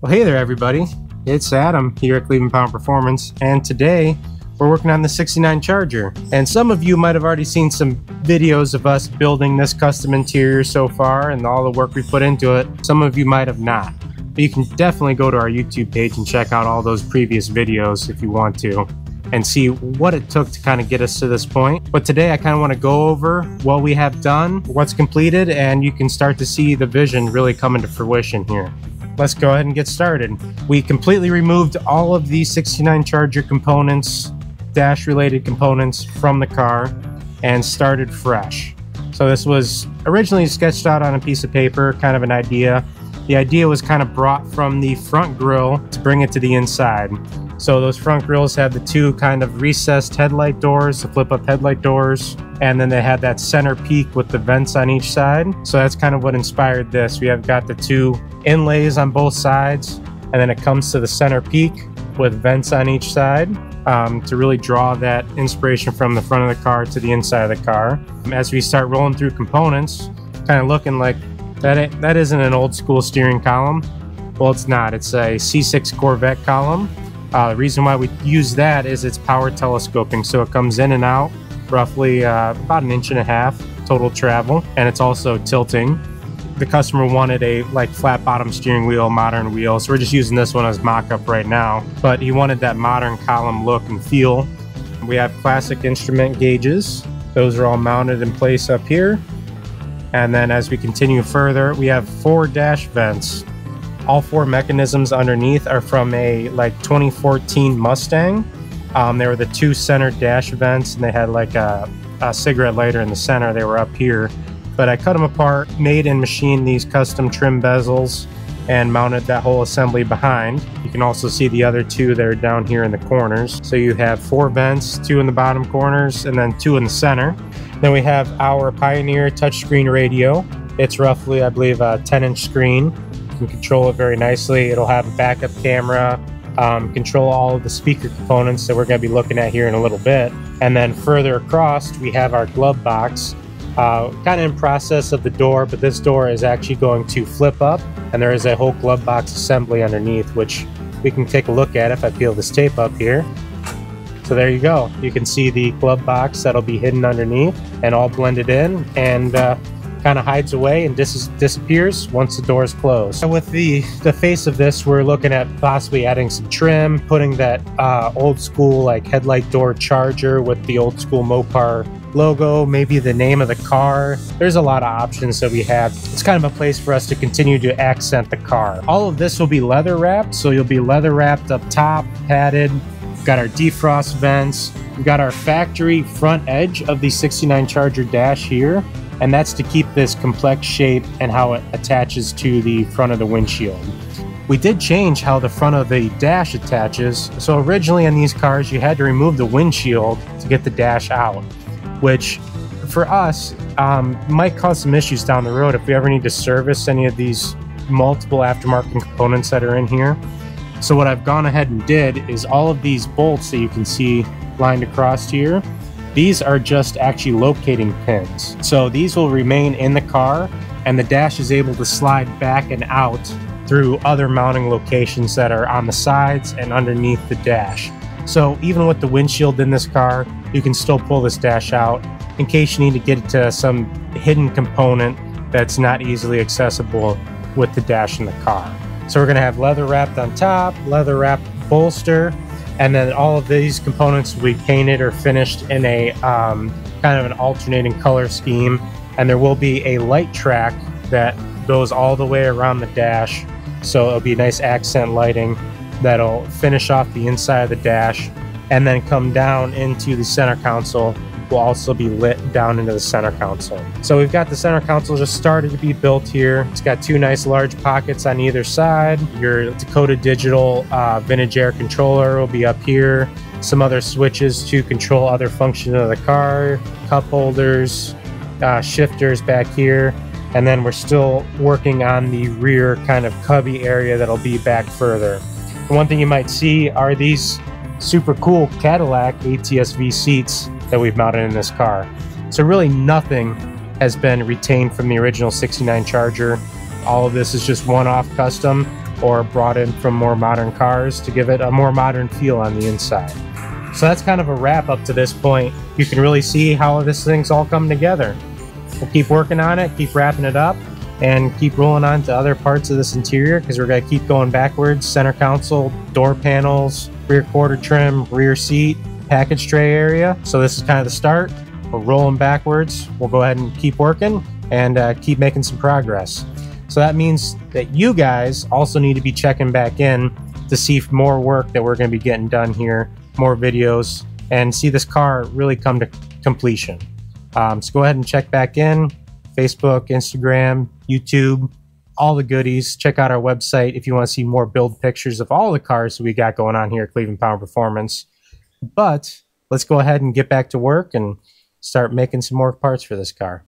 Well, hey there, everybody. It's Adam here at Cleveland Power Performance, and today we're working on the 69 Charger. And some of you might have already seen some videos of us building this custom interior so far and all the work we put into it. Some of you might have not. But you can definitely go to our YouTube page and check out all those previous videos if you want to and see what it took to kind of get us to this point. But today I kind of want to go over what we have done, what's completed, and you can start to see the vision really come into fruition here let's go ahead and get started. We completely removed all of the 69 Charger components, dash related components from the car and started fresh. So this was originally sketched out on a piece of paper, kind of an idea. The idea was kind of brought from the front grille to bring it to the inside. So those front grills have the two kind of recessed headlight doors, the flip up headlight doors, and then they had that center peak with the vents on each side. So that's kind of what inspired this. We have got the two inlays on both sides, and then it comes to the center peak with vents on each side um, to really draw that inspiration from the front of the car to the inside of the car. As we start rolling through components, kind of looking like that, that isn't an old school steering column. Well, it's not. It's a C6 Corvette column. Uh, the reason why we use that is it's power telescoping, so it comes in and out roughly uh, about an inch and a half total travel, and it's also tilting. The customer wanted a like flat bottom steering wheel, modern wheel, so we're just using this one as mock-up right now. But he wanted that modern column look and feel. We have classic instrument gauges. Those are all mounted in place up here. And then as we continue further, we have four dash vents all four mechanisms underneath are from a like 2014 Mustang. Um, they were the two center dash vents, and they had like a, a cigarette lighter in the center. They were up here, but I cut them apart, made and machined these custom trim bezels, and mounted that whole assembly behind. You can also see the other two that are down here in the corners. So you have four vents, two in the bottom corners, and then two in the center. Then we have our Pioneer touchscreen radio. It's roughly, I believe, a 10 inch screen You can control it very nicely. It'll have a backup camera, um, control all of the speaker components that we're going to be looking at here in a little bit. And then further across, we have our glove box. Uh, kind of in process of the door, but this door is actually going to flip up, and there is a whole glove box assembly underneath, which we can take a look at if I peel this tape up here. So there you go. You can see the glove box that'll be hidden underneath and all blended in. And uh, kind of hides away and dis- disappears once the door is closed. with the, the face of this, we're looking at possibly adding some trim, putting that uh, old school like headlight door charger with the old school Mopar logo, maybe the name of the car. There's a lot of options that we have. It's kind of a place for us to continue to accent the car. All of this will be leather wrapped, so you'll be leather wrapped up top, padded. Got our defrost vents. We've got our factory front edge of the 69 Charger dash here and that's to keep this complex shape and how it attaches to the front of the windshield. We did change how the front of the dash attaches. So originally in these cars, you had to remove the windshield to get the dash out, which for us um, might cause some issues down the road if we ever need to service any of these multiple aftermarket components that are in here. So what I've gone ahead and did is all of these bolts that you can see lined across here, these are just actually locating pins. So these will remain in the car and the dash is able to slide back and out through other mounting locations that are on the sides and underneath the dash. So even with the windshield in this car, you can still pull this dash out in case you need to get to some hidden component that's not easily accessible with the dash in the car. So we're going to have leather wrapped on top, leather wrapped bolster, and then all of these components will be painted or finished in a um, kind of an alternating color scheme. And there will be a light track that goes all the way around the dash. So it'll be nice accent lighting that'll finish off the inside of the dash and then come down into the center console will also be lit down into the center console. So we've got the center console just started to be built here. It's got two nice large pockets on either side. Your Dakota Digital uh, vintage air controller will be up here. Some other switches to control other functions of the car, cup holders, uh, shifters back here. And then we're still working on the rear kind of cubby area that'll be back further. one thing you might see are these super cool Cadillac ATS-V seats that we've mounted in this car. So really nothing has been retained from the original 69 Charger. All of this is just one-off custom. or brought in from more modern cars to give it a more modern feel on the inside. So that's kind of a wrap up to this point. You can really see how this thing's all come together. We'll keep working on it, keep wrapping it up, and keep rolling on to other parts of this interior because we're going to keep going backwards. Center console, door panels, rear quarter trim, rear seat, package tray area. So this is kind of the start. We're rolling backwards. We'll go ahead and keep working and uh, keep making some progress. So that means that you guys also need to be checking back in to see more work that we're going to be getting done here, more videos, and see this car really come to completion. Um, so go ahead and check back in Facebook, Instagram, YouTube, all the goodies. Check out our website if you want to see more build pictures of all the cars we got going on here at Cleveland Power Performance. But let's go ahead and get back to work and start making some more parts for this car.